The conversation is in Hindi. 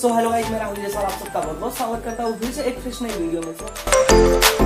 सो हेलो गाइस मेरा राहुल जैसा आप सबका बहुत बहुत स्वागत करता हूँ। फिर से एक फ्रेश नई वीडियो में